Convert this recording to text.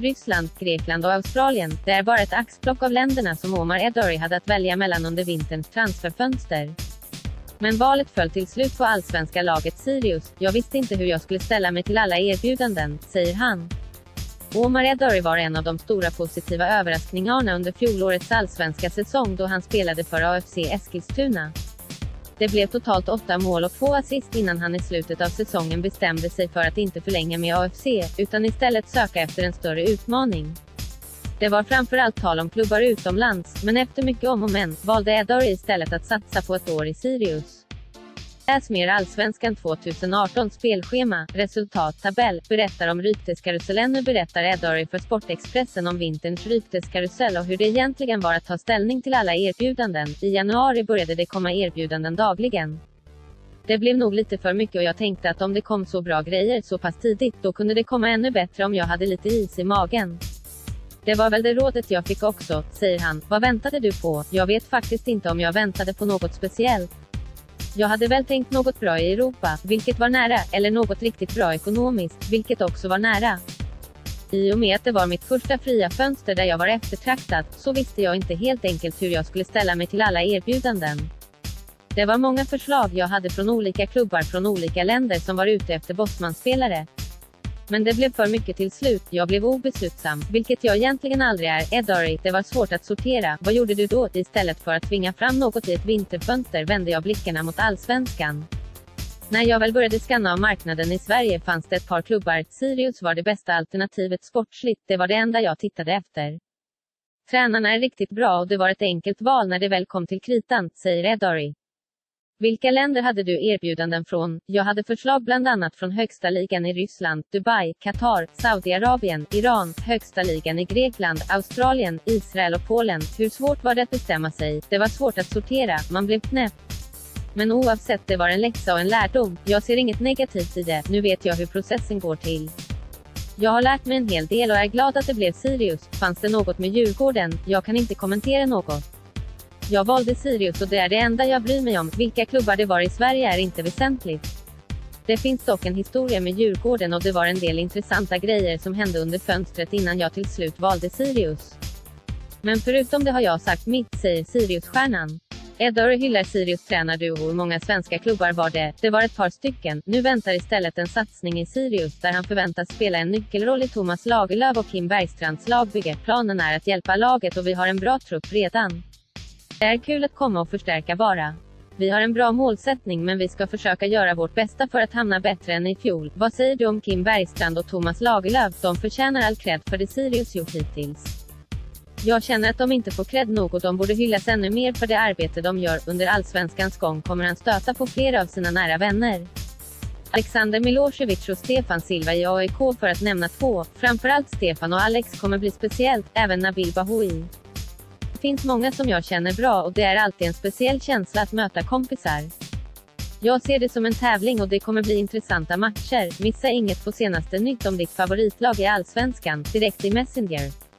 Ryssland, Grekland och Australien. Det är bara ett axplock av länderna som Omar Edori hade att välja mellan under vinterns transferfönster. Men valet föll till slut på allsvenska laget Sirius. Jag visste inte hur jag skulle ställa mig till alla erbjudanden, säger han. Omar Edori var en av de stora positiva överraskningarna under fjolårets allsvenska säsong då han spelade för AFC Eskilstuna. Det blev totalt åtta mål och två assist innan han i slutet av säsongen bestämde sig för att inte förlänga med AFC, utan istället söka efter en större utmaning. Det var framförallt tal om klubbar utomlands, men efter mycket om och men, valde Edori istället att satsa på ett år i Sirius. Läs mer Allsvenskan 2018 spelschema, resultat, tabell, berättar om Ryteskarusellen. Nu berättar Edori för Sportexpressen om vinterns rykteskarusell och hur det egentligen var att ta ställning till alla erbjudanden. I januari började det komma erbjudanden dagligen. Det blev nog lite för mycket och jag tänkte att om det kom så bra grejer så pass tidigt, då kunde det komma ännu bättre om jag hade lite is i magen. Det var väl det rådet jag fick också, säger han. Vad väntade du på? Jag vet faktiskt inte om jag väntade på något speciellt. Jag hade väl tänkt något bra i Europa, vilket var nära, eller något riktigt bra ekonomiskt, vilket också var nära. I och med att det var mitt första fria fönster där jag var eftertraktad, så visste jag inte helt enkelt hur jag skulle ställa mig till alla erbjudanden. Det var många förslag jag hade från olika klubbar från olika länder som var ute efter bossmanspelare. Men det blev för mycket till slut, jag blev obeslutsam, vilket jag egentligen aldrig är. Eh, Eddary, det var svårt att sortera. Vad gjorde du då? Istället för att tvinga fram något i ett vinterfönster vände jag blickarna mot allsvenskan. När jag väl började skanna av marknaden i Sverige fanns det ett par klubbar. Sirius var det bästa alternativet sportsligt, det var det enda jag tittade efter. Tränarna är riktigt bra och det var ett enkelt val när det väl kom till kritan, säger eh, Eddary. Vilka länder hade du erbjudanden från? Jag hade förslag bland annat från högsta ligan i Ryssland, Dubai, Qatar, Saudiarabien, Iran, högsta ligan i Grekland, Australien, Israel och Polen. Hur svårt var det att bestämma sig? Det var svårt att sortera, man blev knäpp. Men oavsett, det var en läxa och en lärdom. Jag ser inget negativt i det, nu vet jag hur processen går till. Jag har lärt mig en hel del och är glad att det blev Sirius. Fanns det något med Djurgården? Jag kan inte kommentera något. Jag valde Sirius och det är det enda jag bryr mig om. Vilka klubbar det var i Sverige är inte väsentligt. Det finns dock en historia med Djurgården och det var en del intressanta grejer som hände under fönstret innan jag till slut valde Sirius. Men förutom det har jag sagt mitt, säger Sirius-stjärnan. Eddore hyllar Sirius tränarduo många svenska klubbar var det. Det var ett par stycken. Nu väntar istället en satsning i Sirius där han förväntas spela en nyckelroll i Thomas Lagerlöf och Kim Bergstrands lagbygge. Planen är att hjälpa laget och vi har en bra trupp redan. Det är kul att komma och förstärka bara. Vi har en bra målsättning men vi ska försöka göra vårt bästa för att hamna bättre än i fjol. Vad säger du om Kim Bergstrand och Thomas Lagerlöf? De förtjänar all cred för det Sirius gjort hittills. Jag känner att de inte får cred nog och de borde hyllas ännu mer för det arbete de gör. Under allsvenskans gång kommer han stöta på flera av sina nära vänner. Alexander Milosevic och Stefan Silva i AIK för att nämna två. Framförallt Stefan och Alex kommer bli speciellt, även Nabil Bahoui finns många som jag känner bra och det är alltid en speciell känsla att möta kompisar. Jag ser det som en tävling och det kommer bli intressanta matcher. Missa inget på senaste nytt om ditt favoritlag i Allsvenskan, direkt i Messenger.